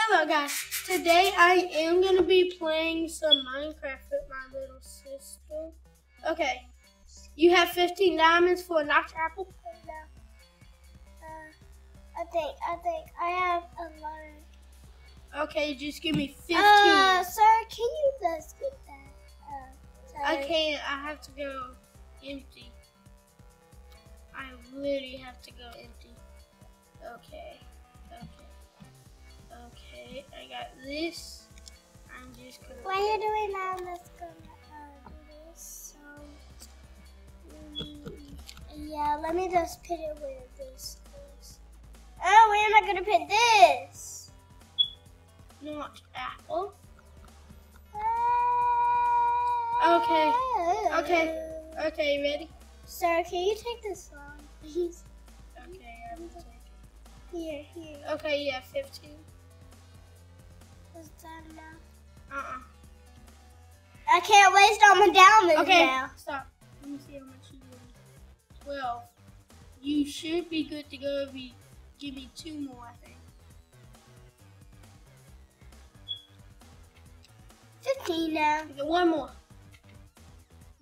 Hello guys, today I am going to be playing some Minecraft with my little sister. Okay, you have 15 diamonds for a notch apple? Uh, I think, I think I have a lot. Okay, just give me 15. Uh, sir, can you just get that? Uh, I can't, I have to go empty. I literally have to go empty. Okay, okay, okay, I got this. I'm just gonna. While you're doing that, let's go uh, this. So, mm, yeah, let me just put it where this is. Oh, where am I gonna put this? Not apple. Okay. Okay. Okay, ready? Sir, can you take this one, please? Okay, I'm taking. Here, here. Okay, yeah, 15. Uh-uh. I can't waste all my diamonds Okay, now. stop. Let me see how much you need. 12. You should be good to go if you give me two more, I think. 15 now. One more.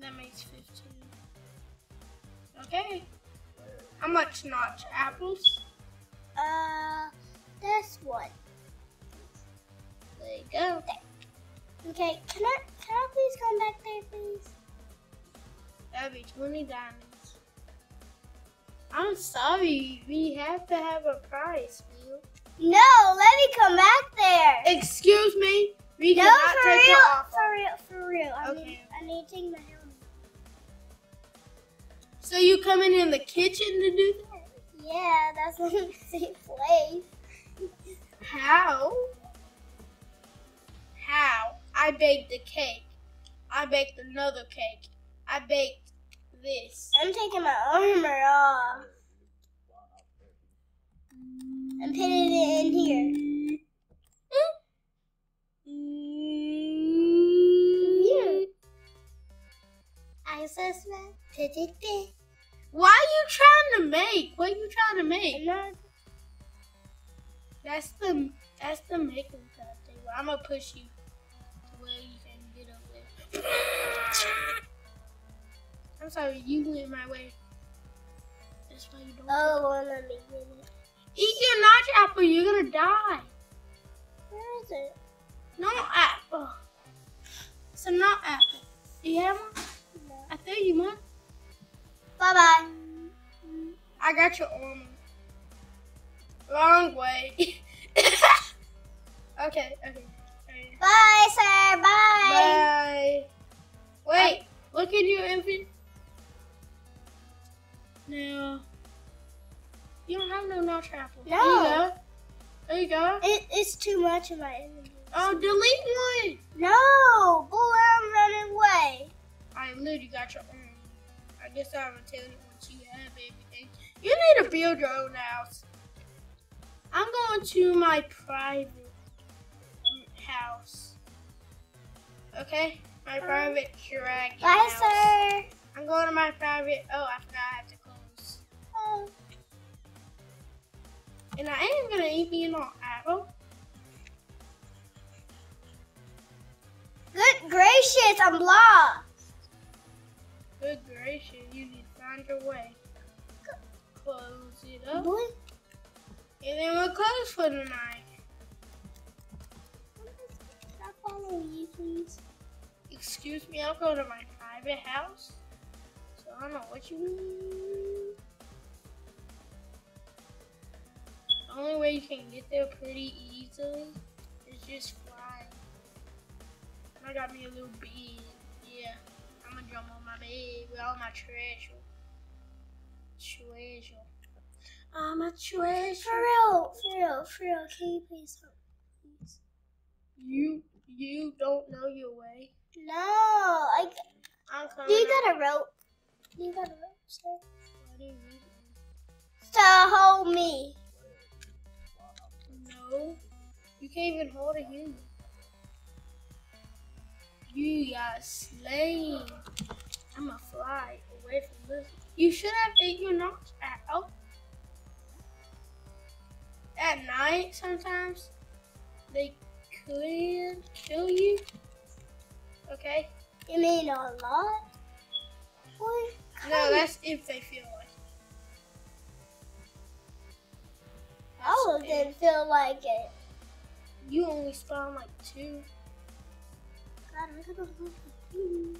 That makes 15. Okay. How much notch apples? Uh, this one. There you go. Okay, can I can I please come back there, please? That'd be 20 diamonds. I'm sorry. We have to have a price, Bill. No, let me come back there. Excuse me? We no, cannot for take real, for real, for real. I Okay. need, I need to take my helmet. So you coming in the kitchen to do that? Yeah, that's not a safe place. How? How? I baked the cake. I baked another cake. I baked this. I'm taking my armor off I'm putting it in here. Here. I suspect. Why are you trying to make? What are you trying to make? That's the that's the making thing. I'm gonna push you I'm sorry, you went my way. That's why you don't. Oh, well, let me get it. Eat your notch apple, you're gonna die. Where is it? No apple. It's a nut apple. Do you have one? No. I threw you one. Bye bye. I got your arm. Wrong way. okay, okay. Bye, sir. Bye. Bye. Wait, look in your inventory. No. You don't have no notch apple. No. There you go. There you go. It, it's too much in my inventory. Oh, delete one. No, boy, I'm running away. I literally got your own. I guess I'm gonna tell you once you have everything. You need to build your own house. I'm going to my private house. Okay? My um, private dragon Bye, house. sir. I'm going to my private. Oh, I forgot I have to And I ain't gonna eat me no apple. Good gracious, I'm lost. Good gracious, you need to find your way. Close it up. Boy, And then we're closed for the night. can I follow you, please? Excuse me, I'm going to my private house. So I don't know what you mean. Way you can get there pretty easily is just flying. I got me a little bed. Yeah. I'm gonna jump on my bed with all my treasure. Treasure. I'm a treasure. For real, for real, for real. Can you please help? Please. You you don't know your way. No, I. I'm coming. You got a rope? You got a rope, sir? What do you need? To hold me. No, you can't even hold a human. You got slain. I'ma fly away from this. You should have ate your notch out. At night, sometimes they could kill you. Okay? You mean a lot? Or No, that's if they feel like all of them feel like it. You only spawn like two. God, I'm gonna look at you.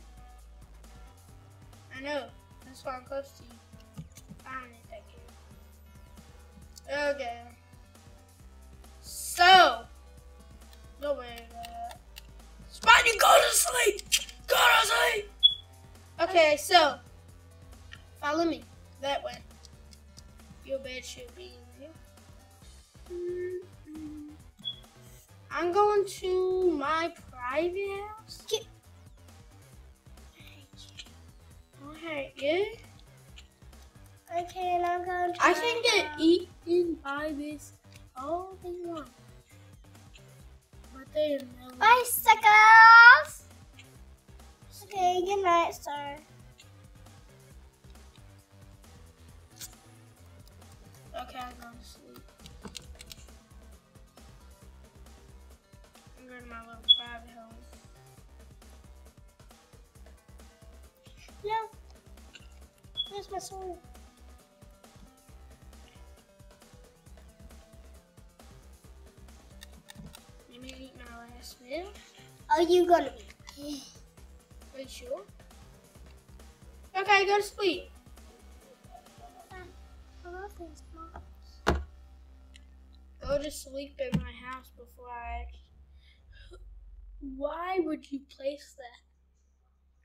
I know. That's why I'm close to you. I don't need that kid. Okay. So. No way. that. Uh, Spidey, go to sleep! Go to sleep! Okay, so. Follow me. That way. Your bed should be. I'm going to my private house. Get- I hate you. Okay, and I'm going to. I can get eaten by this all day long. But they know. bicycles. Okay, good night, sir. Okay, I'm going to sleep. I'm going to my little private home. No. Where's my sword? Let me eat my last meal. Are you gonna be? Are you sure? Okay, go to sleep. I love these blocks. Go to sleep in my house before I. Why would you place that?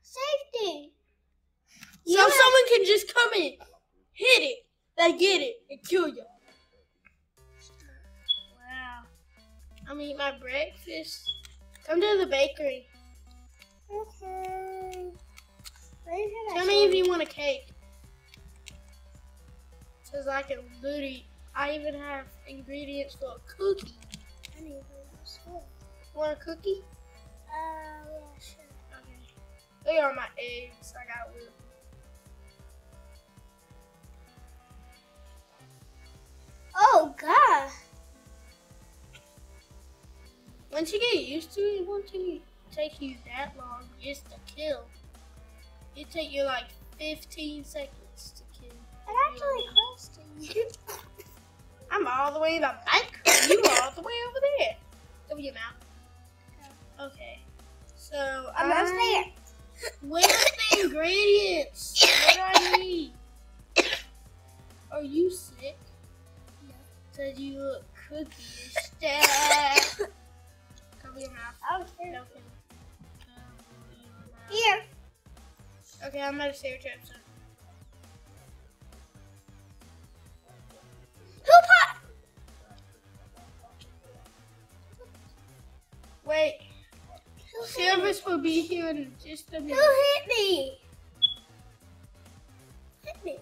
Safety. So someone can just come in, hit it, they get it, and kill you. Wow. I'm gonna eat my breakfast. Come to the bakery. Okay. Tell me if you want a cake. Says I can literally. I even have ingredients for a cookie. I need my sword. Want a cookie? Uh, yeah, sure. Okay. At all my eggs. I got with. Oh God. Once you get used to it, it won't take- take you that long just to kill. It take you like 15 seconds to kill. I'm actually close to you. I'm all the way in the back. you are all the way over there. Over your mouth. Okay. So I'm I- almost there. Where's the ingredients? What do I need? Are you sick? No. Said you look cookie instead. Cover your mouth. Oh, here. No, Kim. Cover your mouth. Here. Okay, I'm gonna say your trap soon. Who put? Wait, Who? Silvers will be here in just a Who minute. hit me? Hit me.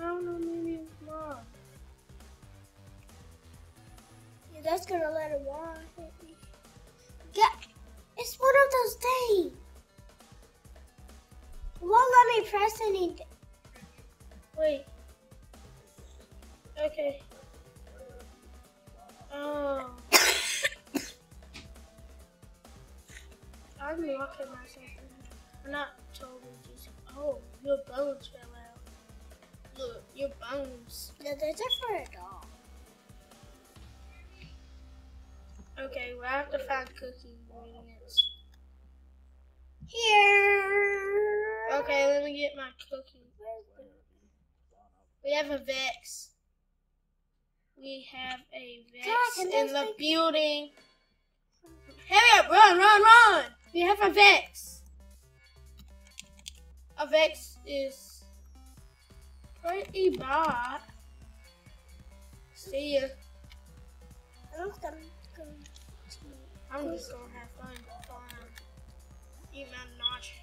I don't know, maybe it's mom. Yeah, that's gonna let a wall hit me. Yeah, it's one of those things. It won't let me press anything. Wait. Okay. Oh. I'm locking myself in. I'm not totally just. Oh, your bones fell out. Look, your bones. No, those are for a dog. Okay, well, I have to find cookie ingredients. Here. Okay, let me get my cookie. We have a Vex. We have a Vex God, in the building. Hurry up, run, run, run! We have a Vex. A Vex is pretty bad. See ya. I'm just gonna have fun. Eat my nacho.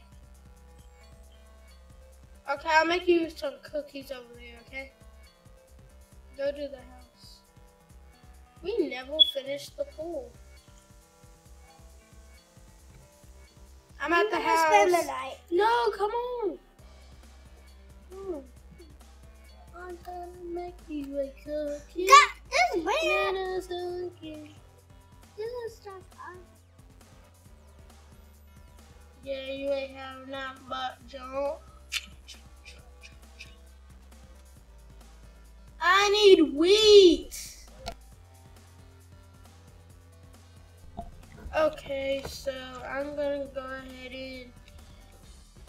Okay, I'll make you some cookies over there, okay? Go to the house. We never finished the pool. I'm at the gonna Spend the night. No, come on. On. I'm gonna make you a cookie. God, this man. Banana cookie. stuff on. Yeah, you ain't have enough but junk. I need wheat. Okay, so I'm gonna go ahead and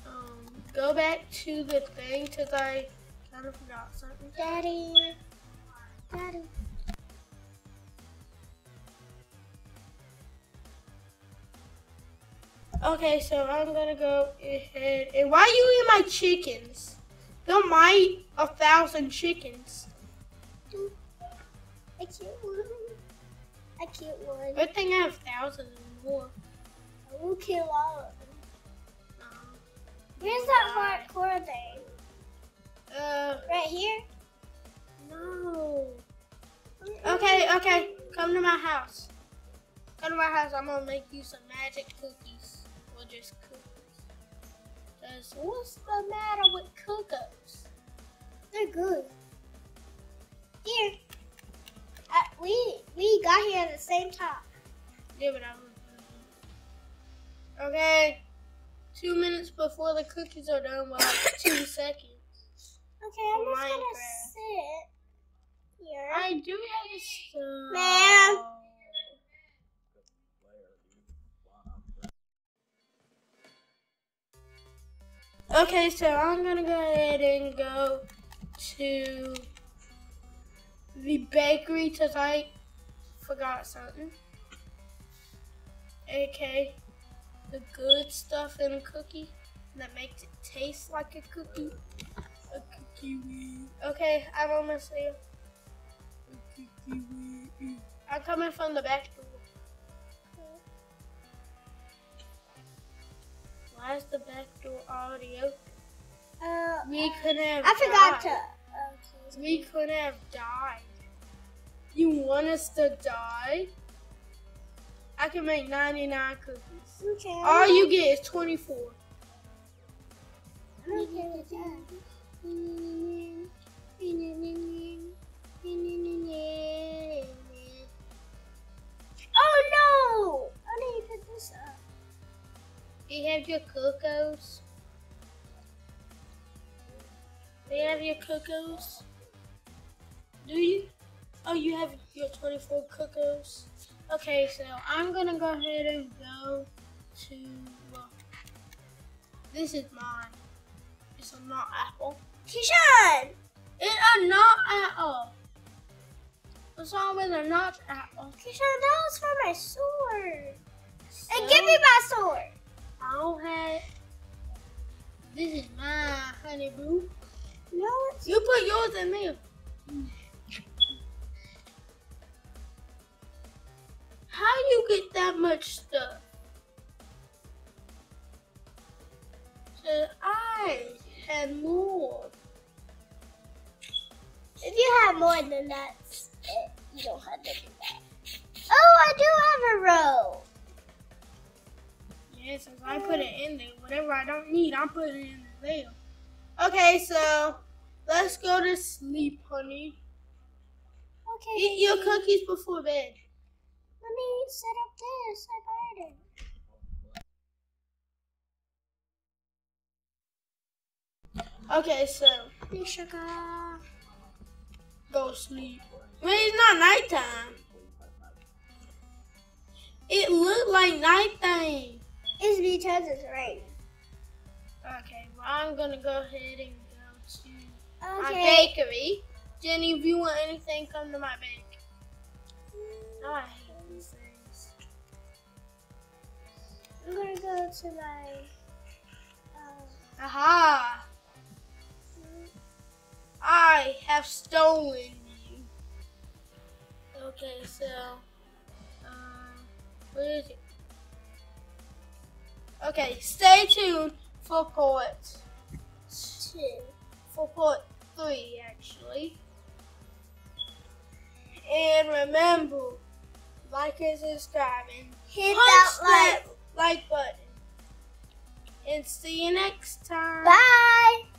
um, go back to the thing because I kind of forgot something. Daddy. Daddy. Okay, so I'm gonna go ahead and why are you eat my chickens? Don't mind a thousand chickens. I cute I cute one. Good thing I have thousands and more. I will kill all of them. Um, Where's that hardcore thing? Uh, Right here? no. Okay, okay. Come to my house. Come to my house. I'm gonna make you some magic cookies. Or just cookies. Cause what's the matter with cookies? They're good. Got here at the same time. Yeah, but I'm. Okay. Two minutes before the cookies are done. Well, two seconds. Okay, I'm just gonna sit here. I do have a stove. Ma'am. Okay, so I'm gonna go ahead and go to the bakery I forgot something. Okay, the good stuff in a cookie that makes it taste like a cookie. A cookie. wee. Okay, I'm almost there. A cookie. wee. I'm coming from the back door. Why is the back door already open? Uh, We couldn't have. I forgot to. Okay. We couldn't have died. You want us to die? I can make 99 cookies. Okay. All you get is 24. Okay. Oh no! I need to put this up. Do you have your cocos? Do you have your cocos? Do you? Oh, you have your 24 cocos? Okay, so I'm gonna go ahead and go to. Well, this is mine. It's a not apple. Kishan! It's a not apple. What's wrong with a not apple? Kishan, that was for my sword. And give me my sword. I don't have. This is mine, honey boo. No, You put yours in there. Mm. Get that much stuff? So I had more. If you have more than that, you don't have to do that. Oh, I do have a row. Yeah, since I put it in there, whatever I don't need, I'm putting it in there. Okay, so let's go to sleep, honey. Okay. Eat your cookies before bed. Set up this. I got it. Okay, so Hey, sugar. go sleep. Well, it's not nighttime. It looked like nighttime. It's because it's raining. Okay, well, I'm gonna go ahead and go to my Okay. bakery. Jenny, if you want anything, come to my bake. Oh, I hate I'm gonna go to my. Um, Aha! I have stolen you. Okay, so, um, where is it? Okay, stay tuned for part two. for part three, actually. And remember, like and subscribe and Hit that that like button. And see you next time. Bye.